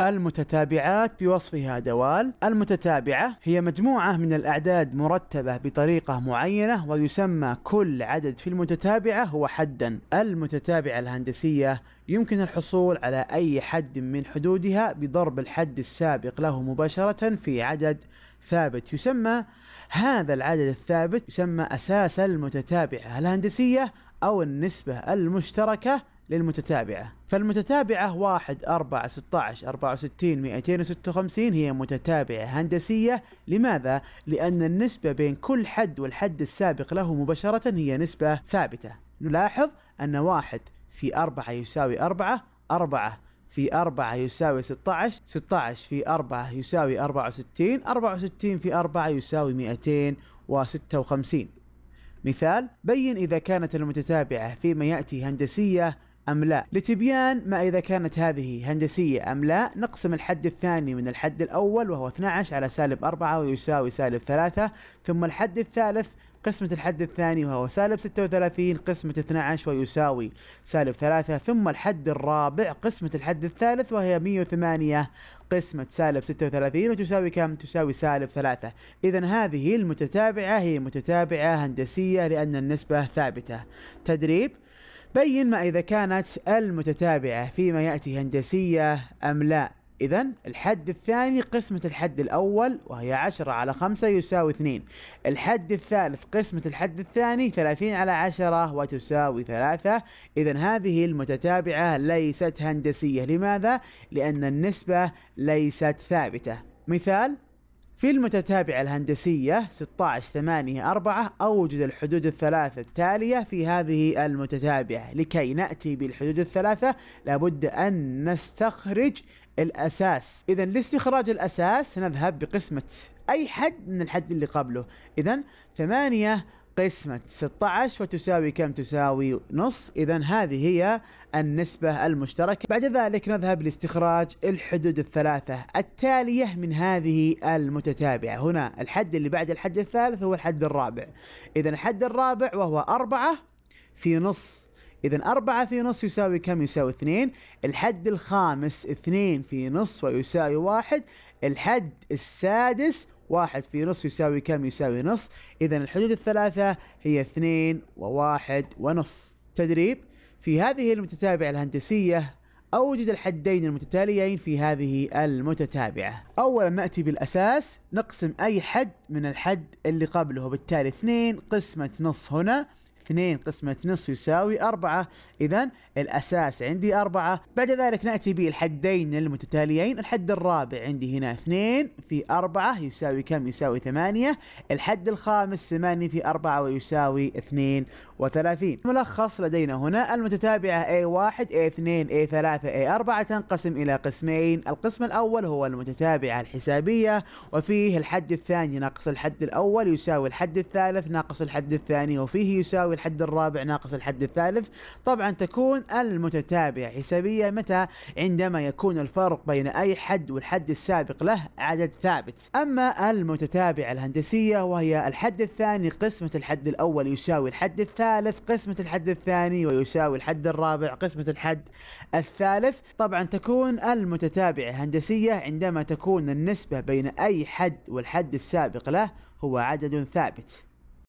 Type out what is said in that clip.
المتتابعات بوصفها دوال. المتتابعة هي مجموعة من الأعداد مرتبة بطريقة معينة ويسمى كل عدد في المتتابعة هو حدا. المتتابعة الهندسية يمكن الحصول على أي حد من حدودها بضرب الحد السابق له مباشرة في عدد ثابت. يسمى هذا العدد الثابت يسمى أساس المتتابعة الهندسية أو النسبة المشتركة للمتتابعة. فالمتتابعة واحد أربعة ستة عشر أربعة وستين مئتين وستة وخمسين هي متتابعة هندسية. لماذا؟ لأن النسبة بين كل حد والحد السابق له مباشرة هي نسبة ثابتة. نلاحظ أن واحد في أربعة يساوي أربعة أربعة في أربعة يساوي 16 16 في أربعة يساوي 64 64 في أربعة يساوي 256 مثال بين إذا كانت المتتابعة فيما يأتي هندسية أم لا؟ لتبيان ما إذا كانت هذه هندسية أم لا نقسم الحد الثاني من الحد الأول وهو 12 على سالب 4 ويساوي سالب 3 ثم الحد الثالث قسمة الحد الثاني وهو سالب 36 قسمة 12 ويساوي سالب 3 ثم الحد الرابع قسمة الحد الثالث وهي 108 قسمة سالب 36 وتساوي كم؟ تساوي سالب 3 إذا هذه المتتابعة هي متتابعة هندسية لأن النسبة ثابتة. تدريب؟ بين ما إذا كانت المتتابعة فيما يأتي هندسية أم لا. إذا الحد الثاني قسمة الحد الأول وهي 10 على 5 يساوي 2 الحد الثالث قسمة الحد الثاني 30 على 10 وتساوي 3 إذا هذه المتتابعة ليست هندسية. لماذا؟ لأن النسبة ليست ثابتة. مثال في المتتابعة الهندسية 16 8 4 أوجد الحدود الثلاثة التالية في هذه المتتابعة. لكي نأتي بالحدود الثلاثة لابد أن نستخرج الأساس. إذا لاستخراج الأساس نذهب بقسمة أي حد من الحد اللي قبله. إذا 8 قسمة 16 وتساوي كم تساوي نص. إذا هذه هي النسبة المشتركة. بعد ذلك نذهب لاستخراج الحدود الثلاثة التالية من هذه المتتابعة. هنا الحد اللي بعد الحد الثالث هو الحد الرابع. إذا الحد الرابع وهو أربعة في نص. إذا أربعة في نص يساوي كم؟ يساوي اثنين. الحد الخامس اثنين في نص ويساوي واحد. الحد السادس واحد في نص يساوي كم يساوي نص؟ إذا الحدود الثلاثة هي اثنين وواحد ونص. تدريب في هذه المتتابعة الهندسية أوجد الحدين المتتاليين في هذه المتتابعة. أولا نأتي بالأساس نقسم أي حد من الحد اللي قبله بالتالي اثنين قسمة نص هنا. 2 قسمة نص يساوي 4 إذا الأساس عندي 4 بعد ذلك نأتي بالحدين المتتاليين. الحد الرابع عندي هنا 2 في 4 يساوي كم؟ يساوي 8 الحد الخامس 8 في 4 ويساوي 32 ملخص لدينا هنا المتتابعة A1 A2 A3 A4 تنقسم إلى قسمين. القسم الأول هو المتتابعة الحسابية وفيه الحد الثاني ناقص الحد الأول يساوي الحد الثالث ناقص الحد الثاني وفيه يساوي الحد الرابع ناقص الحد الثالث. طبعا تكون المتتابعة حسابية متى؟ عندما يكون الفرق بين أي حد والحد السابق له عدد ثابت. أما المتتابعة الهندسية وهي الحد الثاني قسمة الحد الأول يساوي الحد الثالث قسمة الحد الثاني ويساوي الحد الرابع قسمة الحد الثالث. طبعا تكون المتتابعة هندسية عندما تكون النسبة بين أي حد والحد السابق له هو عدد ثابت.